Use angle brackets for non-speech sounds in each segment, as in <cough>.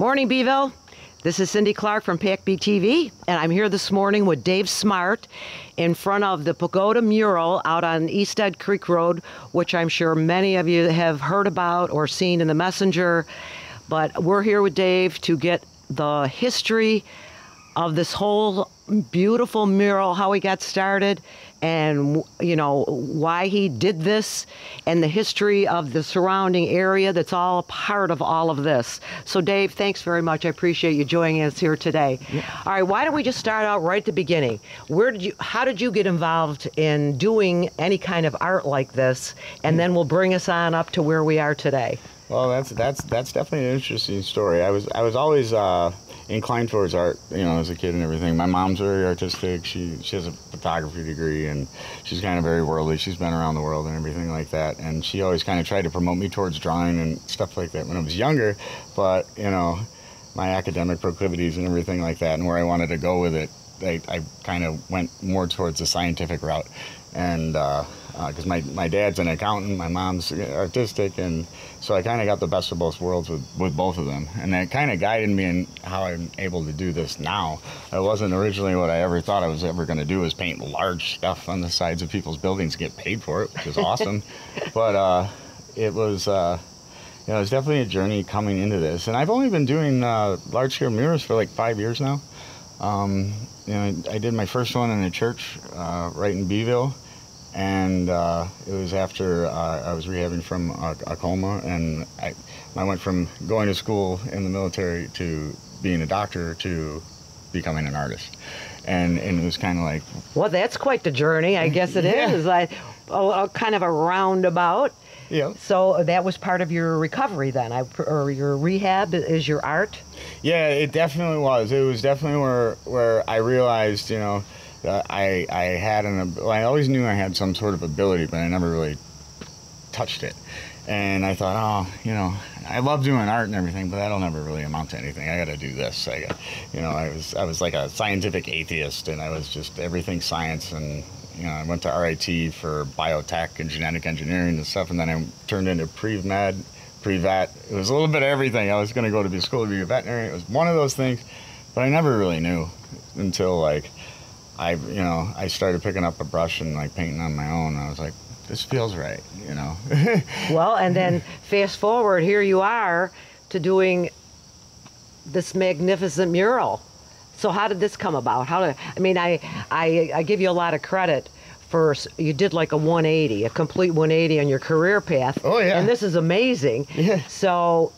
Morning, B'Ville. This is Cindy Clark from PACB TV, and I'm here this morning with Dave Smart in front of the Pagoda mural out on East Dead Creek Road, which I'm sure many of you have heard about or seen in the messenger. But we're here with Dave to get the history of this whole beautiful mural, how he got started, and you know why he did this, and the history of the surrounding area. That's all a part of all of this. So, Dave, thanks very much. I appreciate you joining us here today. All right, why don't we just start out right at the beginning? Where did you? How did you get involved in doing any kind of art like this? And then we'll bring us on up to where we are today. Well, that's that's that's definitely an interesting story. I was I was always uh, inclined towards art, you know, as a kid and everything. My mom's very artistic. She she has a photography degree and she's kind of very worldly. She's been around the world and everything like that. And she always kind of tried to promote me towards drawing and stuff like that when I was younger. But you know, my academic proclivities and everything like that, and where I wanted to go with it, I, I kind of went more towards the scientific route. And uh, because uh, my, my dad's an accountant, my mom's artistic, and so I kind of got the best of both worlds with, with both of them. And that kind of guided me in how I'm able to do this now. It wasn't originally what I ever thought I was ever going to do is paint large stuff on the sides of people's buildings and get paid for it, which is awesome. <laughs> but uh, it was... Uh, you know, it's definitely a journey coming into this. And I've only been doing uh, large scale murals for like five years now. Um, you know, I, I, did my first one in a church uh, right in B'Ville, and uh, it was after uh, I was rehabbing from a, a coma, and I, I went from going to school in the military to being a doctor to becoming an artist. And, and it was kind of like. Well, that's quite the journey. I guess it yeah. is. Like a, a kind of a roundabout. Yeah. So that was part of your recovery then, I, or your rehab is your art. Yeah, it definitely was. It was definitely where where I realized, you know, I I had an I always knew I had some sort of ability, but I never really touched it. And I thought, oh, you know, I love doing art and everything, but that'll never really amount to anything. I got to do this. I got, you know, I was I was like a scientific atheist, and I was just everything science and you know, I went to RIT for biotech and genetic engineering and stuff, and then I turned into pre-med, pre-vet. It was a little bit of everything. I was going to go to be school to be a veterinarian. It was one of those things, but I never really knew until like I, you know, I started picking up a brush and like painting on my own. I was like, this feels right, you know. <laughs> well, and then fast forward, here you are to doing this magnificent mural. So how did this come about? How did I mean? I I, I give you a lot of credit for you did like a 180, a complete 180 on your career path. Oh yeah. And this is amazing. Yeah. So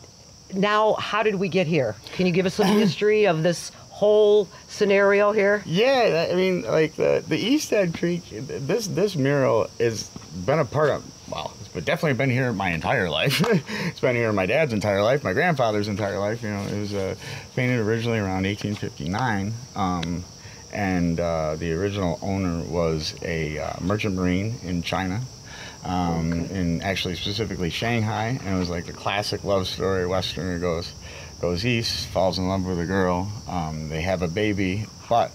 now, how did we get here? Can you give us some <clears throat> history of this whole scenario here? Yeah, I mean, like the the East Dead Creek, this this mural has been a part of well, it's definitely been here my entire life. <laughs> it's been here my dad's entire life, my grandfather's entire life. You know, it was uh, painted originally around 1859, um, and uh, the original owner was a uh, merchant marine in China. Um, okay. and actually specifically Shanghai, and it was like a classic love story. Westerner goes goes east, falls in love with a girl. Um, they have a baby, but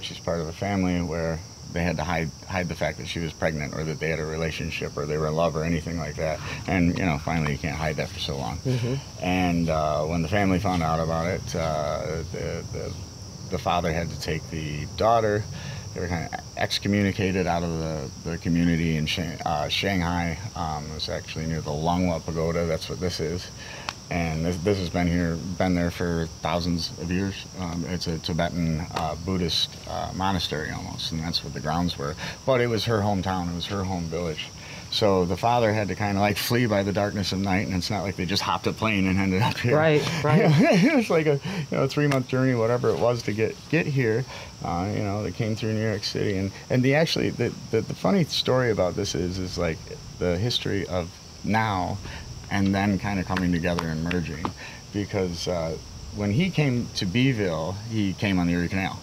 she's part of a family where they had to hide hide the fact that she was pregnant or that they had a relationship or they were in love or anything like that. And you know, finally, you can't hide that for so long. Mm-hmm. And uh, when the family found out about it, uh, the, the the father had to take the daughter. They were kind of excommunicated out of the, the community in uh, Shanghai. Um, it was actually near the Longhua Pagoda. That's what this is and this, this, has been here, been there for thousands of years. Um, it's a Tibetan uh, Buddhist uh, monastery almost, and that's what the grounds were. But it was her hometown, it was her home village. So the father had to kind of like flee by the darkness of night, and it's not like they just hopped a plane and ended up here. Right, <laughs> right. it was like a you know three month journey, whatever it was to get get here. Uh, you know, they came through New York City, and and the actually the, the the funny story about this is is like the history of now and then kind of coming together and merging. Because uh, when he came to B'Ville, he came on the Erie Canal.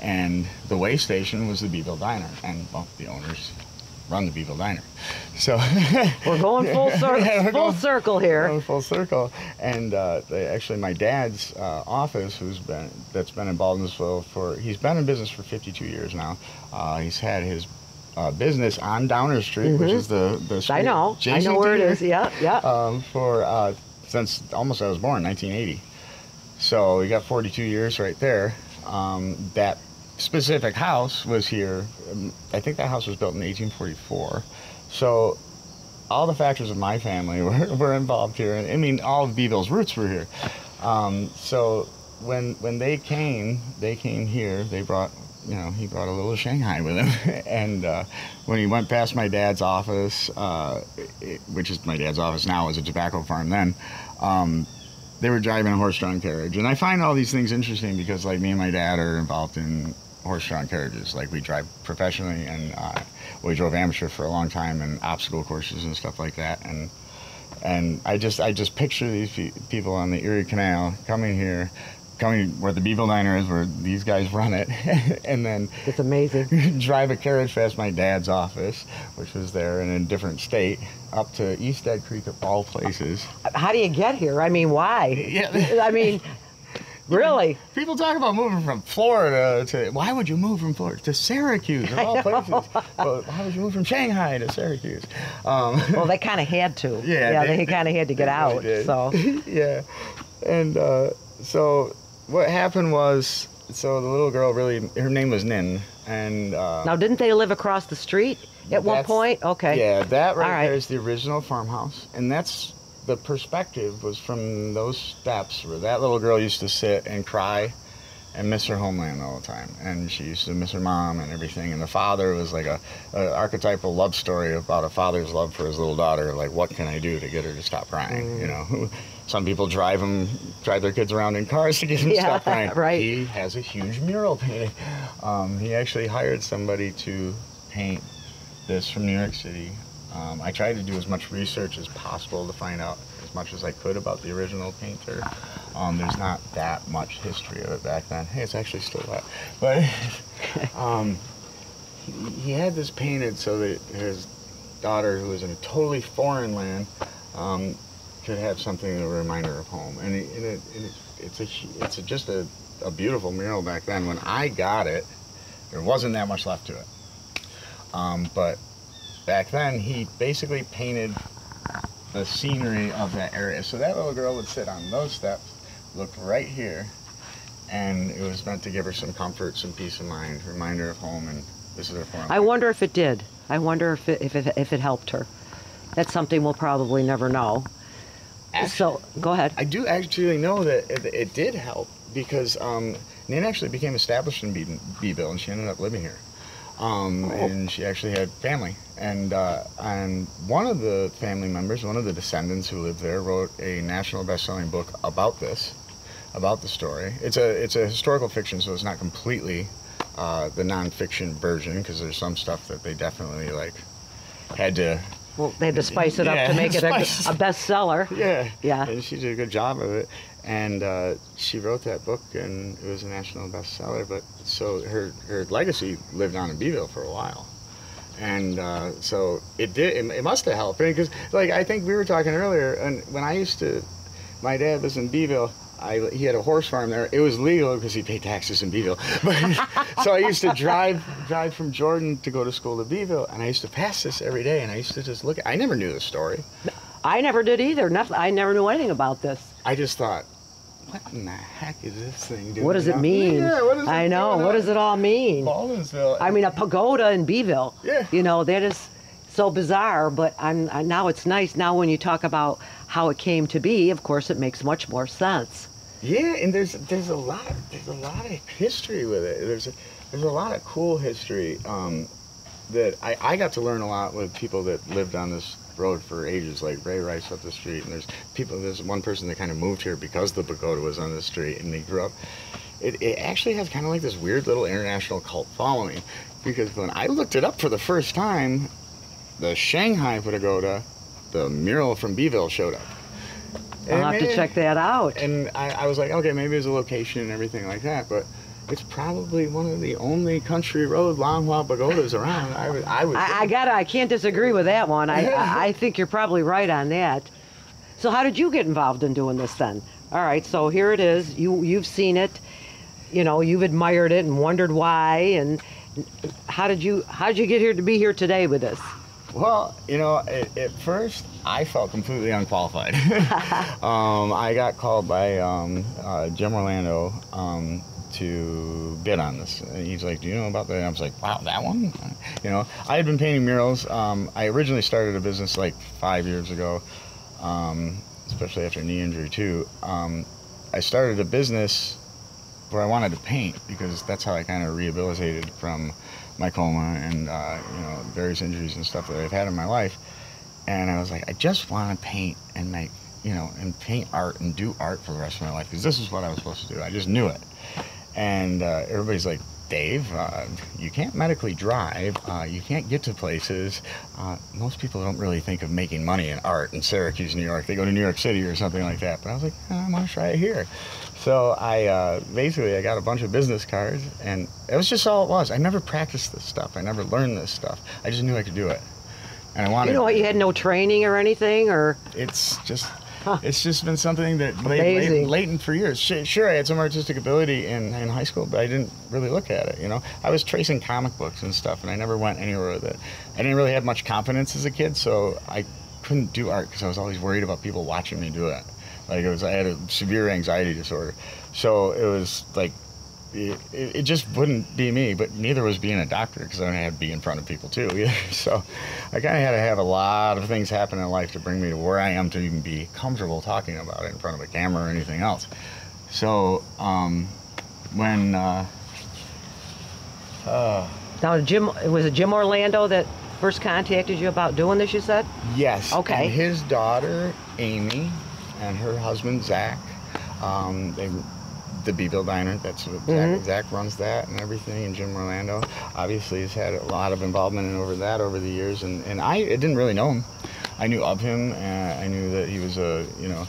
And the way station was the B'Ville Diner. And, well, the owners run the B'Ville Diner. So <laughs> we're going full, cir- <laughs> yeah, full going, circle here. full circle. And uh, they, actually, my dad's uh, office, who's been that's been in Baldwinsville for he's been in business for 52 years now. Uh, he's had his uh, business on Downer Street, mm-hmm. which is the the street I know, I know where it is. Yeah, yeah. Um, for uh, since almost I was born, 1980. So we got 42 years right there. Um, that specific house was here. um, I think that house was built in 1844. So all the factors of my family <laughs> were, were involved here. And I mean, all of B'Ville's roots were here. Um, so when when they came, they came here. They brought, you know, he brought a little Shanghai with him. <laughs> and uh, when he went past my dad's office, uh, it, which is my dad's office now, was a tobacco farm then. Um, they were driving a horse-drawn carriage, and I find all these things interesting because, like, me and my dad are involved in horse-drawn carriages. Like, we drive professionally, and uh, we drove amateur for a long time, and obstacle courses and stuff like that. And and I just I just picture these pe- people on the Erie Canal coming here, coming where the B'Ville Diner is, where these guys run it, <laughs> and then It's amazing. <laughs> drive a carriage past my dad's office, which was there in a different state, up to East Dead Creek of all places. How do you get here? I mean, why? Yeah. I mean, <laughs> really? People talk about moving from Florida to. Why would you move from Florida to Syracuse of all places? well, why would you move from Shanghai to Syracuse? Um, Well, they kind of had to. Yeah, Yeah, they- they, kind of had to get they really out. So, yeah, and uh, so what happened was, so the little girl really, her name was Nin, and uh, now didn't they live across the street at one point? Okay. Yeah, that right, All right. there is the original farmhouse, and that's the perspective was from those steps where that little girl used to sit and cry and miss her homeland all the time, and she used to miss her mom and everything. And the father was like a, a archetypal love story about a father's love for his little daughter. Like, what can I do to get her to stop crying? You know. <laughs> Some people drive them, drive their kids around in cars to get them Yeah, stop crying. <laughs> right. He has a huge mural painting. Um, he actually hired somebody to paint this from New York City. Um, I tried to do as much research as possible to find out as much as I could about the original painter. Um, there's not that much history of it back then. Hey, it's actually still wet, but <laughs> um, he, he had this painted so that his daughter, who was in a totally foreign land, could have something to remind her of home. And, it, and, it, and it, it's a it's a, just a, a beautiful mural back then. When I got it, there wasn't that much left to it. Um, but back then, he basically painted the scenery of that area. So that little girl would sit on those steps, look right here, and it was meant to give her some comfort, some peace of mind, remind her of home, and this is her form. I wonder if it did. I wonder if it, if it, if it helped her. That's something we'll probably never know. So, go ahead. I do actually know that it, it did help because um, Nan actually became established in Bee- B'Ville, and she ended up living here. Um, And she actually had family, and uh, and one of the family members, one of the descendants who lived there, wrote a national best-selling book about this, about the story. It's a it's a historical fiction, so it's not completely uh, the nonfiction version because there's some stuff that they definitely like had to Well, they had to spice it up to <laughs> make it a, a bestseller. <laughs> yeah. Yeah. And she did a good job of it. And uh, she wrote that book, and it was a national bestseller. But so her her legacy lived on in B'Ville for a while, and uh, so it did. It, it must have helped because, like, I think we were talking earlier, and when I used to, my dad was in B'Ville. I, he had a horse farm there. It was legal because he paid taxes in B'Ville. <laughs> But, so I used to drive drive from Jordan to go to school to B'Ville, and I used to pass this every day, and I used to just look. At, I never knew the story. I never did either. Nothing, I never knew anything about this. I just thought, what in the heck is this thing doing? What does it out- mean? Yeah, what is it I know. What does it all mean? Baldwinsville. I mean, a pagoda in B'Ville. Yeah. You know, that is so bizarre, but I'm, I, now it's nice. Now, when you talk about how it came to be, of course, it makes much more sense. Yeah, and there's there's a lot there's a lot of history with it. There's a there's a lot of cool history um, that I, I got to learn a lot with people that lived on this road for ages, like Ray Rice up the street. And there's people. There's one person that kind of moved here because the pagoda was on the street, and they grew up. It, it actually has kind of like this weird little international cult following, because when I looked it up for the first time, the Shanghai pagoda, the mural from B'Ville showed up. I'll have to check that out. and I, I was like, okay, maybe it's a location and everything like that, but it's probably one of the only country road Longhua pagodas around. I would, I would. I, I gotta. I can't disagree with that one. I, I, I think you're probably right on that. So, how did you get involved in doing this then? All right. So here it is. You you've seen it. You know, you've admired it and wondered why. And how did you how did you get here to be here today with this? Well, you know, at, at first I felt completely unqualified. <laughs> um, I got called by um, uh, Jim Orlando um, to bid on this. And he's like, "Do you know about that?" And I was like, "Wow, that one." You know, I had been painting murals. Um, I originally started a business like five years ago, um, especially after knee injury too. Um, I started a business where I wanted to paint because that's how I kind of rehabilitated from my coma and uh, you know various injuries and stuff that I've had in my life. And I was like, I just want to paint and make you know and paint art and do art for the rest of my life because this is what I was supposed to do. I just knew it. And uh, everybody's like, Dave, uh, you can't medically drive. Uh, you can't get to places. Uh, most people don't really think of making money in art in Syracuse, New York. They go to New York City or something like that. But I was like, oh, I'm gonna try it here. So I uh, basically I got a bunch of business cards, and it was just all it was. I never practiced this stuff. I never learned this stuff. I just knew I could do it, and I wanted. You know what? You had no training or anything, or It's just. It's just been something that lay, latent for years. Sure, I had some artistic ability in, in high school, but I didn't really look at it. You know, I was tracing comic books and stuff, and I never went anywhere with it. I didn't really have much confidence as a kid, so I couldn't do art because I was always worried about people watching me do it. Like it was, I had a severe anxiety disorder, so it was like it, it just wouldn't be me. But neither was being a doctor because I had to be in front of people too. <laughs> Either. So I kind of had to have a lot of things happen in life to bring me to where I am to even be comfortable talking about it in front of a camera or anything else. So um, when uh, uh, now Jim was it Jim Orlando that first contacted you about doing this? You said. Yes. Okay. And his daughter Amy and her husband Zach, um, they the B'Ville Diner. That's what Mhm. Zach, Zach runs that and everything. And Jim Orlando obviously has had a lot of involvement in over that over the years. And and I didn't really know him. I knew of him. And I knew that he was a you know.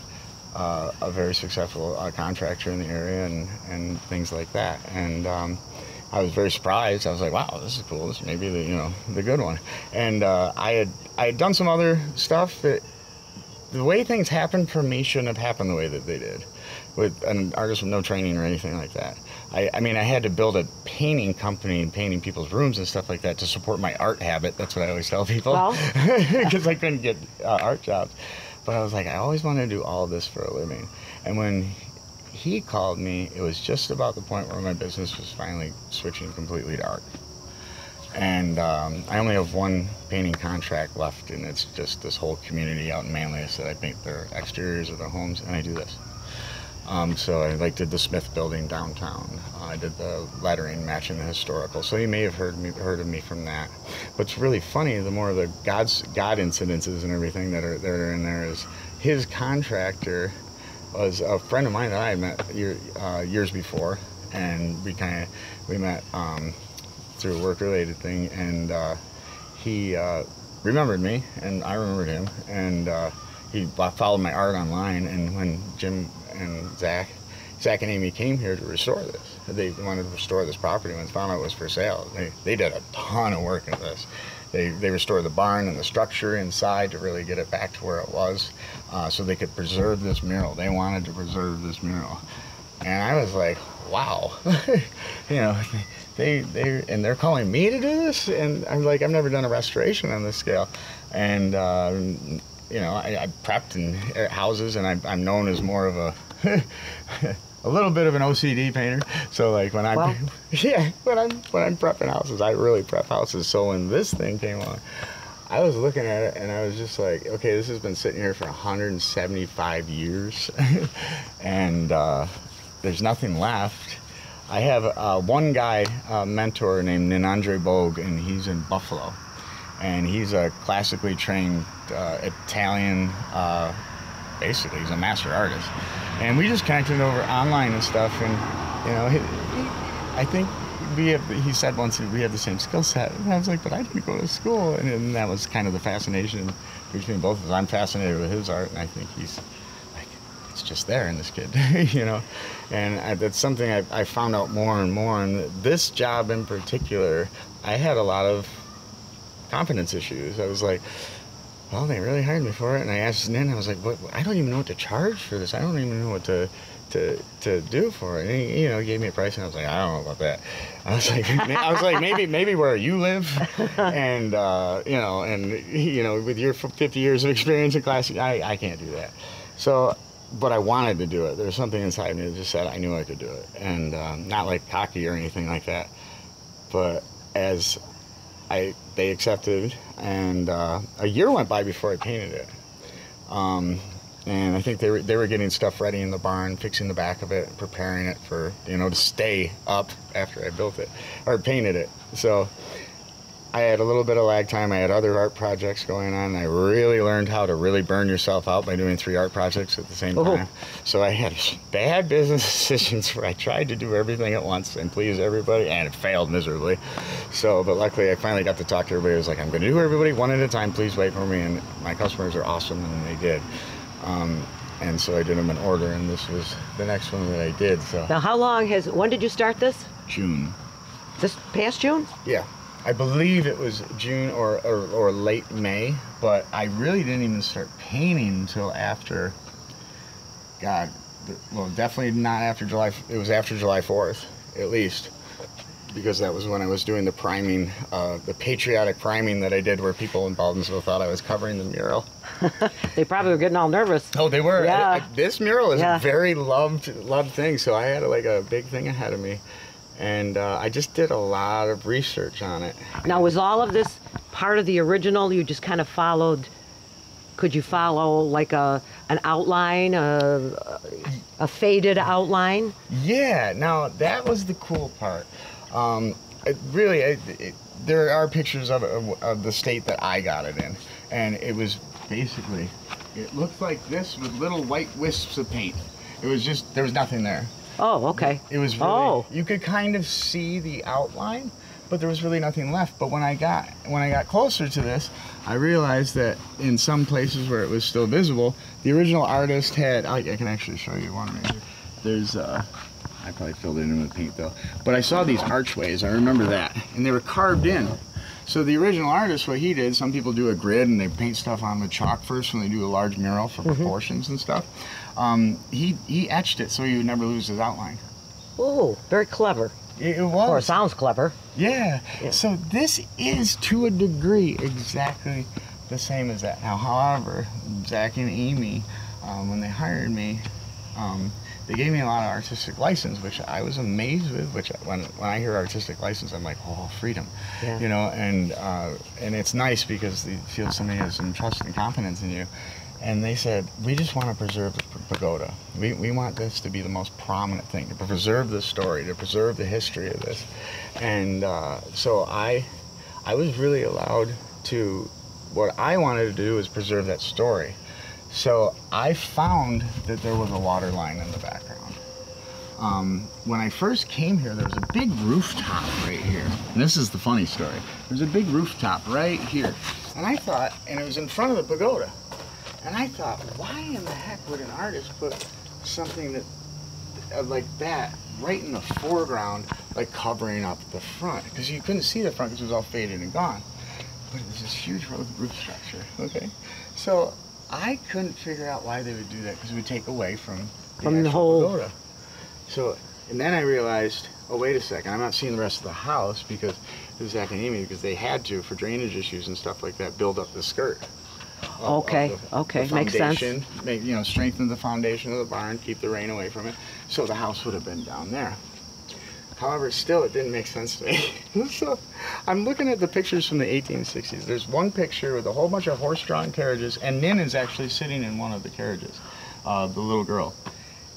Uh, a very successful uh, contractor in the area and, and things like that. And um, I was very surprised. I was like, "Wow, this is cool. This may be the you know the good one." And uh, I had I had done some other stuff that the way things happened for me shouldn't have happened the way that they did, with an artist with no training or anything like that. I, I mean, I had to build a painting company and painting people's rooms and stuff like that to support my art habit. That's what I always tell people, Well. <laughs> because I couldn't get uh, art jobs. But I was like, I always wanted to do all this for a living. And when he called me, it was just about the point where my business was finally switching completely to art. And um, I only have one painting contract left, and it's just this whole community out in Manlius that I paint their exteriors of their homes, and I do this. Um, so I like did the Smith Building downtown. Uh, I did the lettering matching the historical. So you may have heard me heard of me from that. What's really funny, the more of the God's God incidences and everything that are that are in there is his contractor was a friend of mine that I met year, uh, years before, and we kind of we met um, through a work related thing, and uh, he uh, remembered me, and I remembered him, and uh, he followed my art online. And when Jim and Zach, Zach and Amy came here to restore this, they wanted to restore this property when they found out it was for sale. They, they did a ton of work at this. They, they restored the barn and the structure inside to really get it back to where it was, uh, so they could preserve this mural. They wanted to preserve this mural, and I was like, wow, <laughs> you know, they they and they're calling me to do this, and I'm like, I've never done a restoration on this scale, and um, you know, I, I prepped in houses, and I, I'm known as more of a <laughs> a little bit of an OCD painter. So like when I'm Well. <laughs> yeah, when I'm when I'm prepping houses, I really prep houses. So when this thing came on. I was looking at it and I was just like, okay, this has been sitting here for 175 years, <laughs> and uh, there's nothing left. I have uh, one guy, mentor named Ninandre Bogue, and he's in Buffalo, and he's a classically trained uh, Italian. Uh, basically, he's a master artist, and we just connected over online and stuff, and you know, he, I think we have. He said once we have the same skill set, and I was like, but I didn't go to school, and, then that was kind of the fascination between both of us. I'm fascinated with his art, and I think he's it's just there in this kid, <laughs> you know, and I, that's something I, I found out more and more. And this job in particular, I had a lot of confidence issues. I was like, well, they really hired me for it, and I asked Nin, I was like, what? I don't even know what to charge for this. I don't even know what to to to do for it. And he, you know, gave me a price, and I was like, I don't know about that. I was like, I was like, maybe maybe where you live, <laughs> and uh, you know, and <laughs> you know, with your 50 years of experience in classic, I I can't do that. So. But I wanted to do it. There was something inside me that just said I knew I could do it, and um, not like cocky or anything like that. But as I they accepted, and uh, a year went by before I painted it. Um, and I think they were they were getting stuff ready in the barn, fixing the back of it, preparing it for you know to stay up after I built it or painted it. So I had a little bit of lag time. I had other art projects going on. I really learned how to really burn yourself out by doing three art projects at the same Oh. time. So I had <laughs> bad business <laughs> decisions where I tried to do everything at once and please everybody, and it failed miserably. So, but luckily I finally got to talk to everybody. I was like, I'm going to do everybody one at a time. Please wait for me. And my customers are awesome, and they did. Um, and so I did them in order, and this was the next one that I did. So Now, how long has? When did you start this? June. This past June? Yeah. I believe it was June or, or, or late May, but I really didn't even start painting until after, God, well, definitely not after July, it was after July 4th, at least, because that was when I was doing the priming, uh, the patriotic priming that I did where people in Baldwinsville thought I was covering the mural. <laughs> They probably were getting all nervous. Oh, they were. Yeah. I- I- this mural is Yeah. a very loved, loved thing. So I had like a big thing ahead of me, and uh, I just did a lot of research on it. Now, was all of this part of the original? You just kind of followed. Could you follow like a an outline, a a faded outline? Yeah. Now that was the cool part. Um, it really, it, it, there are pictures of, of of the state that I got it in, and it was basically, it looked like this with little white wisps of paint. It was just there was nothing there. Oh, okay. It was really Oh. you could kind of see the outline, but there was really nothing left. But when I got when I got closer to this, I realized that in some places where it was still visible, the original artist had I, I can actually show you one right here. There's uh I probably filled it in with paint though. But I saw these archways, I remember that. And they were carved in. So the original artist, what he did, some people do a grid and they paint stuff on with chalk first when they do a large mural for proportions and stuff. Um, he he etched it so he would never lose his outline. Oh, very clever. It, it Or was. it sounds clever. Yeah. Yeah. So this is to a degree exactly the same as that. Now, however, Zach and Amy, um, when they hired me, um, they gave me a lot of artistic license, which I was amazed with. Which when when I hear artistic license, I'm like, oh, freedom, Yeah. you know. And uh, and it's nice because they feel somebody has some trust and confidence in you. And they said, we just want to preserve the pagoda. We, we want this to be the most prominent thing, to preserve the story, to preserve the history of this. And uh, so I, I was really allowed to, what I wanted to do is preserve that story. So I found that there was a water line in the background. Um, when I first came here, there was a big rooftop right here. And this is the funny story. There's a big rooftop right here. And I thought, and it was in front of the pagoda. And I thought, why in the heck would an artist put something that uh, like that right in the foreground, like covering up the front? Because you couldn't see the front because it was all faded and gone. But it was this huge roof structure. Okay, so I couldn't figure out why they would do that because it would take away from the, From the whole- pagoda. So, and then I realized, oh wait a second, I'm not seeing the rest of the house because this is Zach and because they had to for drainage issues and stuff like that build up the skirt. Of- of Okay, the- okay, the makes sense. Make, you know, strengthen the foundation of the barn, keep the rain away from it. So the house would have been down there. However, still, it didn't make sense to me. <laughs> so I'm looking at the pictures from the 1860s. There's one picture with a whole bunch of horse-drawn carriages, and Nin is actually sitting in one of the carriages, uh, the little girl,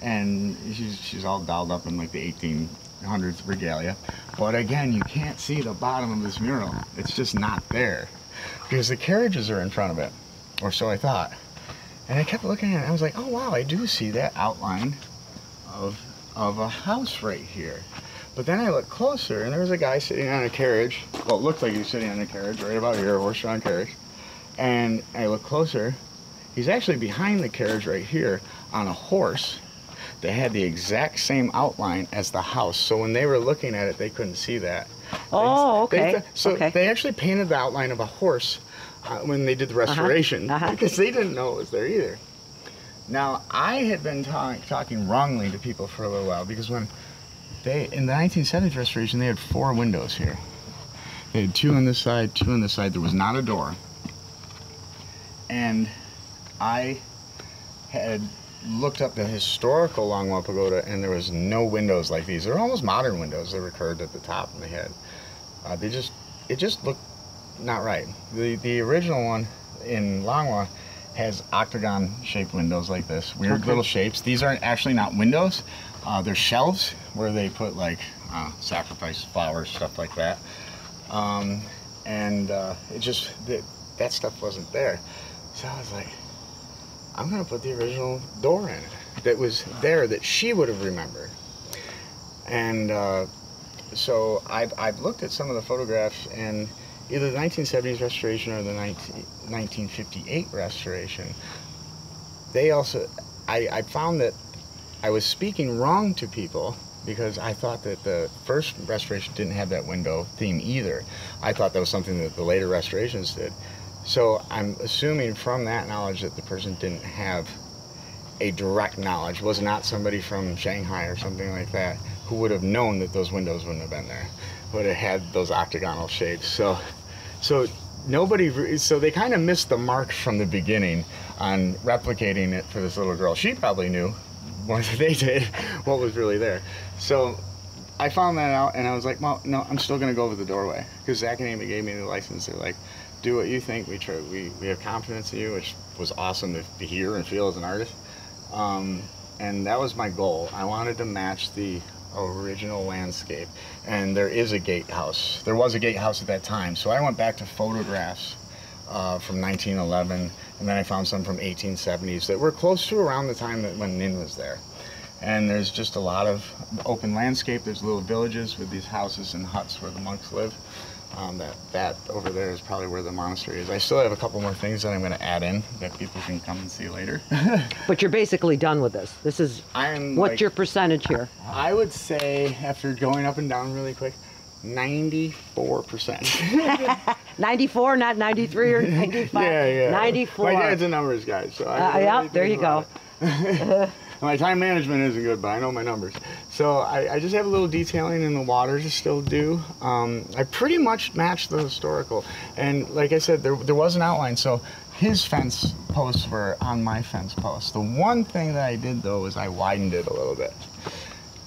and she's she's all dolled up in like the 1800s regalia. But again, you can't see the bottom of this mural. It's just not there because the carriages are in front of it, or so I thought. And I kept looking at it. I was like, oh wow, I do see that outline of of a house right here. But then I looked closer, and there was a guy sitting on a carriage. Well, it looked like he was sitting on a carriage right about here, a horse-drawn carriage. And I looked closer. He's actually behind the carriage right here on a horse that had the exact same outline as the house. So when they were looking at it, they couldn't see that. Oh, they- okay, so okay. they actually painted the outline of a horse when they did the restoration uh-huh. because they didn't know it was there either. Now, I had been ta- talking wrongly to people for a little while because when they, in the 1970s restoration, they had four windows here. They had two on this side, two on this side. There was not a door. And I had looked up the historical Longhua Pagoda, and there was no windows like these. They're almost modern windows. They were curved at the top, and they had, uh, they just, it just looked not right. The the original one in Longhua has octagon-shaped windows like this, weird Okay. little shapes. These aren't actually not windows. Uh, they're shelves where they put like uh, sacrifice flowers, stuff like that. Um, and uh, it just that, that stuff wasn't there. So I was like, I'm gonna put the original door in that was there that she would have remembered. And uh, so I've, I've looked at some of the photographs and either the 1970s restoration or the 19, 1958 restoration, they also, I, I found that I was speaking wrong to people because I thought that the first restoration didn't have that window theme either. I thought that was something that the later restorations did. So I'm assuming from that knowledge that the person didn't have a direct knowledge, was not somebody from Shanghai or something like that who would have known that those windows wouldn't have been there, would have had those octagonal shapes. So, so nobody, so they kind of missed the mark from the beginning on replicating it for this little girl. She probably knew more <laughs> than they did what was really there. So I found that out and I was like, well, no, I'm still gonna go over the doorway because Zach and Amy gave me the license. They're like, do what you think. We try, we, we have confidence in you, which was awesome to, hear and feel as an artist. Um, and that was my goal. I wanted to match the original landscape. And there is a gatehouse. There was a gatehouse at that time. So I went back to photographs uh, from 1911, and then I found some from 1870s that were close to around the time that when Nin was there. And there's just a lot of open landscape. There's little villages with these houses and huts where the monks live. Um, that that over there is probably where the monastery is. I still have a couple more things that I'm going to add in that people can come and see later. <laughs> But you're basically done with this. This is I'm what's like- your percentage here? I would say after going up and down really quick, 94%. <laughs> 94, not 93 or 95. <laughs> yeah, yeah. 94. My dad's a numbers guy, so I Uh, really yeah, there you go. My time management isn't good, but I know my numbers. So I, I just have a little detailing in the water to still do. Um, I pretty much matched the historical, and like I said, there there was an outline. So his fence posts were on my fence posts. The one thing that I did though is I widened it a little bit.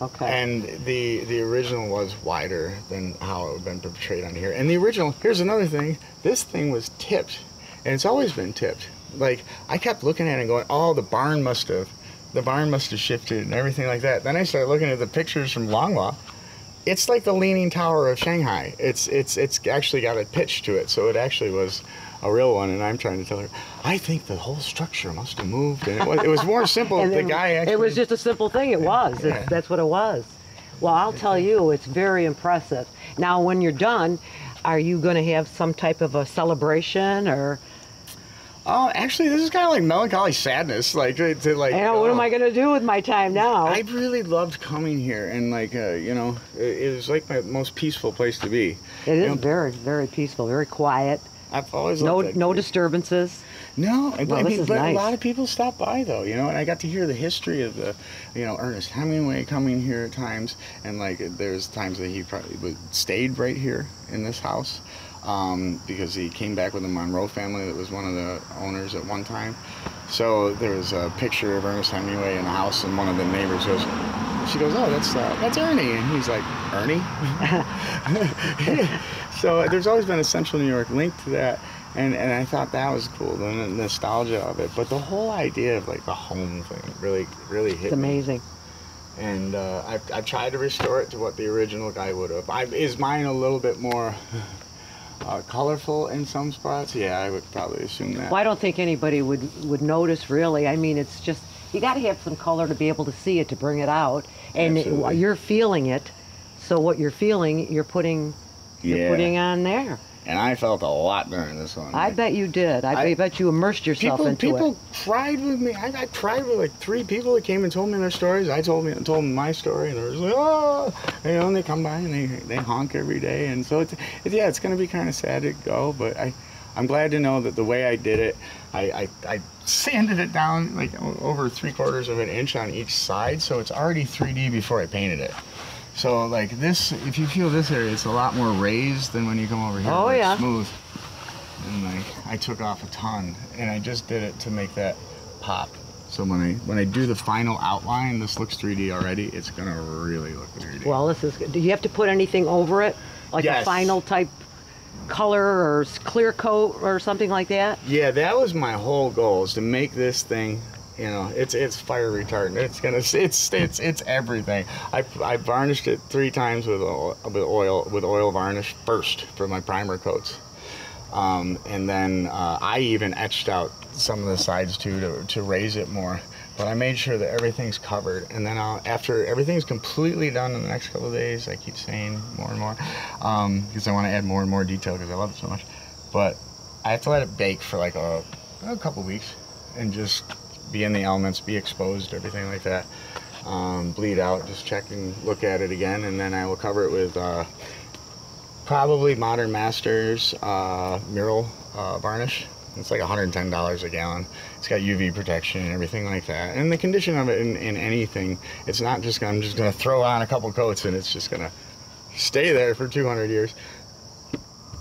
Okay. And the the original was wider than how it would have been portrayed on here. And the original, here's another thing. This thing was tipped, and it's always been tipped. Like I kept looking at it and going, "Oh, the barn must have, the barn must have shifted and everything like that." Then I started looking at the pictures from Longhua. It's like the Leaning Tower of Shanghai. It's it's it's actually got a pitch to it, so it actually was a real one. And I'm trying to tell her, I think the whole structure must have moved, and it was, it was more simple. <laughs> The then guy actually. It was just a simple thing. It was. Yeah. It's, that's what it was. Well, I'll tell you, it's very impressive. Now, when you're done, are you going to have some type of a celebration or? Oh, actually, this is kind of like melancholy sadness. Like to, to like. You know, what am oh, I going to do with my time now? I really loved coming here, and like uh, you know, it, it was like my most peaceful place to be. it You is know, very, very peaceful, very quiet. I've always No, no place. disturbances. No, Well, I this mean, but nice. a lot of people stop by though, you know, and I got to hear the history of the, you know, Ernest Hemingway coming here at times, and like there's times that he probably stayed right here in this house, um, because he came back with the Monroe family that was one of the owners at one time. So there was a picture of Ernest Hemingway in the house, and one of the neighbors goes, she goes, oh, that's uh, that's Ernie, and he's like, Ernie. <laughs> so there's always been a Central New York link to that, and and I thought that was cool, the nostalgia of it. But the whole idea of like the home thing really really hit It's me. amazing. And uh, I've, I've tried to restore it to what the original guy would have. I, is mine a little bit more uh, colorful in some spots? Yeah, I would probably assume that. Well, I don't think anybody would would notice really. I mean, it's just you got to have some color to be able to see it to bring it out, and it- you're feeling it. So what you're feeling, you're putting you're Yeah. putting on there. And I felt a lot during this one. I bet you did. I, I- bet you immersed yourself people into people it. cried with me. I, I cried with like three people that came and told me their stories. I told me told them my story, and they was like, oh, you know, and they come by and they they honk every day, and so it's, it's yeah, it's gonna be kind of sad to go, but I I'm glad to know that the way I did it, I, I, I sanded it down like over three quarters of an inch on each side, so it's already 3D before I painted it. So like this, if you feel this area, it's a lot more raised than when you come over here. Oh, it's yeah. smooth. And like I took off a ton, and I just did it to make that pop. So when I when I do the final outline, this looks 3D already. It's gonna really look 3D. Well, this is good. Do you have to put anything over it? Like a final type color or clear coat or something like that? Yeah, that was my whole goal is to make this thing. You know, it's it's fire retardant. It's gonna it's it's it's everything. I, I varnished it three times with oil, with oil with oil varnish first for my primer coats, um, and then uh, I even etched out some of the sides too to to raise it more. But I made sure that everything's covered, and then I'll, after everything's completely done in the next couple of days, I keep saying more and more because I want to add more and more detail because I love it so much. But I have to let it bake for like a, a couple weeks and just be in the elements, be exposed, everything like that. Um, bleed out, just check and look at it again, and then I will cover it with uh, probably Modern Masters uh, mural uh, varnish. It's like $110 a gallon. It's got UV protection and everything like that. And the condition of it in, in anything, it's not just gonna, I'm just going to throw on a couple coats and it's just going to stay there for 200 years.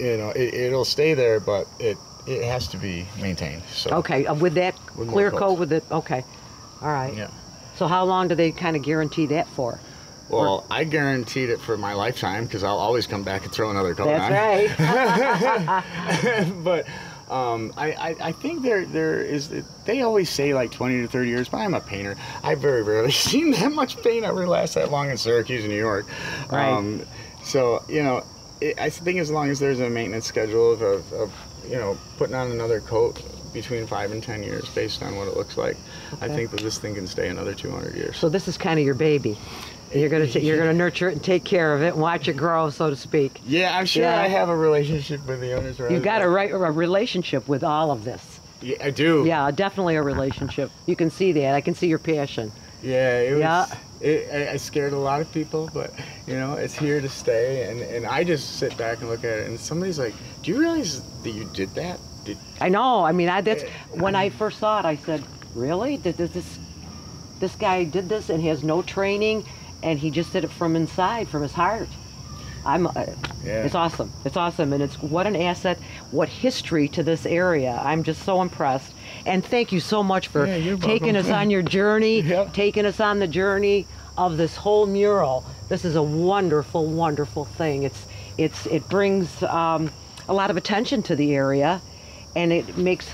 You know, it, it'll stay there, but it it has to be maintained. So Okay, uh, with that With clear coat with it. Okay. All right. yeah. So how long do they kind of guarantee that for? Well, I guaranteed it for my lifetime because I'll always come back and throw another coat That's on. right. <laughs> <laughs> but um, I, I, I think there there is they always say like 20 to 30 years, but I'm a painter. I very rarely <laughs> seen that much paint ever last that long in Syracuse, New York. Right. Um, so you know, it, I think as long as there's a maintenance schedule of, of, of you know putting on another coat between five and 10 years based on what it looks like, I think that this thing can stay another 200 years. so this is kind of your baby. You're gonna t- you're gonna nurture it and take care of it and watch it grow, so to speak. Yeah, I'm sure Yeah. I have a relationship with the owners. Right? You've got a, right, a relationship with all of this. Yeah, I do. Yeah, definitely a relationship. You can see that. I can see your passion. Yeah, it was. Yeah. It, I, I scared a lot of people, but you know, it's here to stay. And, and I just sit back and look at it, and somebody's like, "Do you realize that you did that? Did I know. I mean, I, that's when I first saw it. I said, "Really? Did this, this this guy did this and he has no training, and he just did it from inside, from his heart." I'm. Uh, Yeah. It's awesome. It's awesome, and it's what an asset, what history to this area. I'm just so impressed, and thank you so much for Yeah, taking us on your <laughs> journey, Yep. taking us on the journey of this whole mural. This is a wonderful, wonderful thing. It's it's it brings um, a lot of attention to the area, and it makes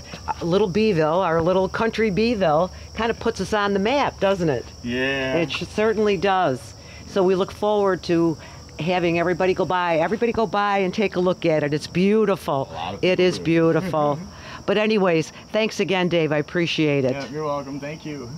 little B'Ville, our little country B'Ville, kind of puts us on the map, doesn't it? yeah? It sh- certainly does. So we look forward to having everybody go by. Everybody go by and take a look at it. It's beautiful. lot of It people is do. beautiful. Mm-hmm. but anyways, thanks again, Dave. I appreciate it. yeah, you're welcome. Thank you.